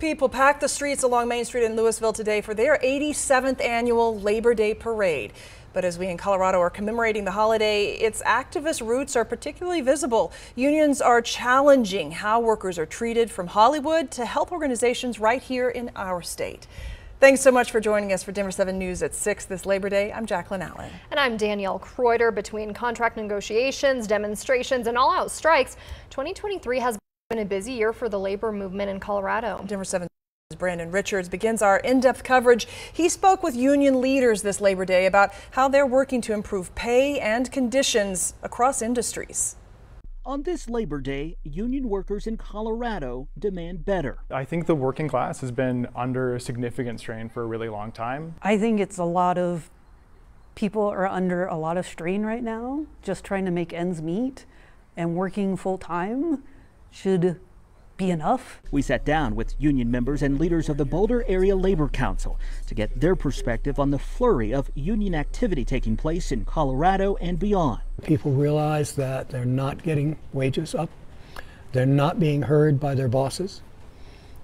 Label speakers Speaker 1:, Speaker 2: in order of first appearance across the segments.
Speaker 1: People packed the streets along Main Street in Louisville today for their 87th annual Labor Day Parade. But as we in Colorado are commemorating the holiday, its activist roots are particularly visible. Unions are challenging how workers are treated from Hollywood to health organizations right here in our state. Thanks so much for joining us for Denver 7 News at 6 this Labor Day. I'm Jaclyn Allen.
Speaker 2: And I'm Danielle Kreuter. Between contract negotiations, demonstrations, and all-out strikes, 2023 has been a busy year for the labor movement in Colorado.
Speaker 1: Denver 7 Brandon Richards begins our in-depth coverage. He spoke with union leaders this Labor Day about how they're working to improve pay and conditions across industries.
Speaker 3: On this Labor Day, union workers in Colorado demand better.
Speaker 4: I think the working class has been under significant strain for a really long time.
Speaker 5: I think it's a lot of people are under a lot of strain right now, just trying to make ends meet and working full time should be enough.
Speaker 3: We sat down with union members and leaders of the Boulder Area Labor Council to get their perspective on the flurry of union activity taking place in Colorado and beyond.
Speaker 6: People realize that they're not getting wages up, they're not being heard by their bosses,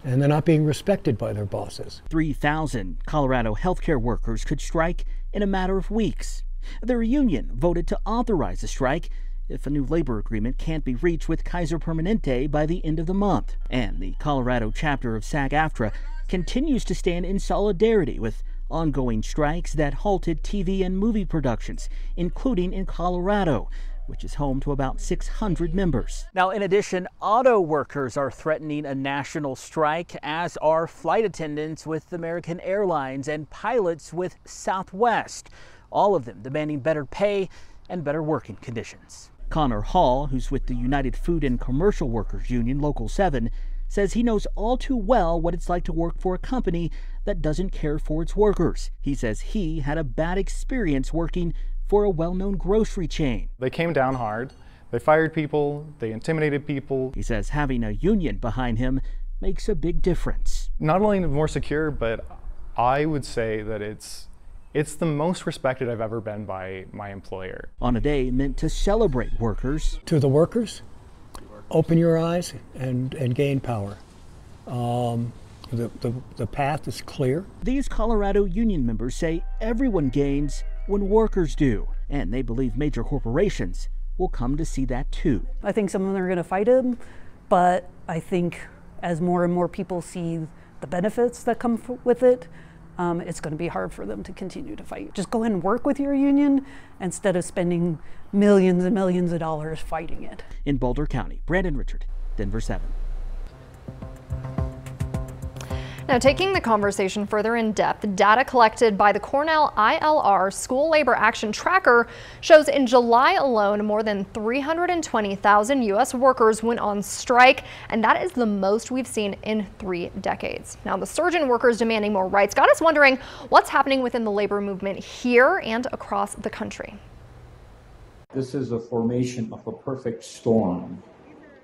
Speaker 6: and they're not being respected by their bosses.
Speaker 3: 3,000 Colorado healthcare workers could strike in a matter of weeks. Their union voted to authorize the strike if a new labor agreement can't be reached with Kaiser Permanente by the end of the month. And the Colorado chapter of SAG AFTRA continues to stand in solidarity with ongoing strikes that halted TV and movie productions, including in Colorado which is home to about 600 members. Now, in addition, auto workers are threatening a national strike, as are flight attendants with American Airlines and pilots with Southwest, all of them demanding better pay and better working conditions. Connor Hall, who's with the United Food and Commercial Workers Union Local 7, says he knows all too well what it's like to work for a company that doesn't care for its workers. He says he had a bad experience working for a well known grocery chain.
Speaker 4: They came down hard. They fired people, they intimidated people.
Speaker 3: He says having a union behind him makes a big difference.
Speaker 4: Not only more secure, but I would say that it's it's the most respected I've ever been by my employer.
Speaker 3: On a day meant to celebrate workers.
Speaker 6: To the workers, open your eyes and, and gain power. Um, the, the, the path is clear.
Speaker 3: These Colorado union members say everyone gains when workers do, and they believe major corporations will come to see that too.
Speaker 5: I think some of them are going to fight him, but I think as more and more people see the benefits that come with it, um, it's going to be hard for them to continue to fight. Just go ahead and work with your union instead of spending millions and millions of dollars fighting it.
Speaker 3: In Boulder County, Brandon Richard, Denver 7.
Speaker 2: Now, taking the conversation further in depth, data collected by the Cornell ILR School Labor Action Tracker shows in July alone, more than 320,000 U.S. workers went on strike, and that is the most we've seen in three decades. Now, the surge in workers demanding more rights got us wondering what's happening within the labor movement here and across the country.
Speaker 7: This is a formation of a perfect storm.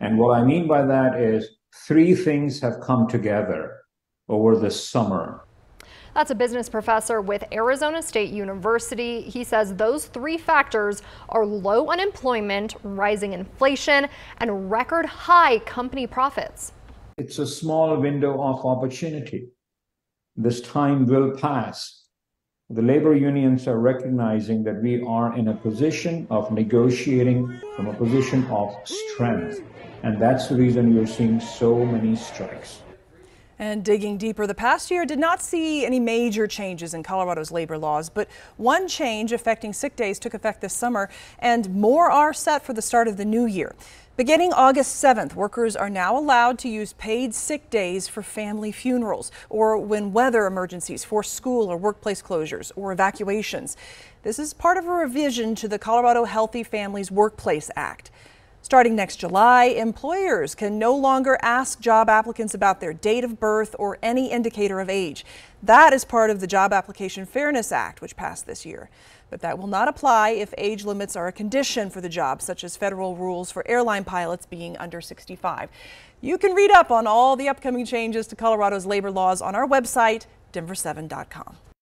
Speaker 7: And what I mean by that is three things have come together over the summer.
Speaker 2: That's a business professor with Arizona State University. He says those three factors are low unemployment, rising inflation, and record high company profits.
Speaker 7: It's a small window of opportunity. This time will pass. The labor unions are recognizing that we are in a position of negotiating from a position of strength. And that's the reason you're seeing so many strikes.
Speaker 1: And digging deeper, the past year did not see any major changes in Colorado's labor laws, but one change affecting sick days took effect this summer, and more are set for the start of the new year. Beginning August 7th, workers are now allowed to use paid sick days for family funerals or when weather emergencies force school or workplace closures or evacuations. This is part of a revision to the Colorado Healthy Families Workplace Act. Starting next July, employers can no longer ask job applicants about their date of birth or any indicator of age. That is part of the Job Application Fairness Act, which passed this year. But that will not apply if age limits are a condition for the job, such as federal rules for airline pilots being under 65. You can read up on all the upcoming changes to Colorado's labor laws on our website, denver7.com.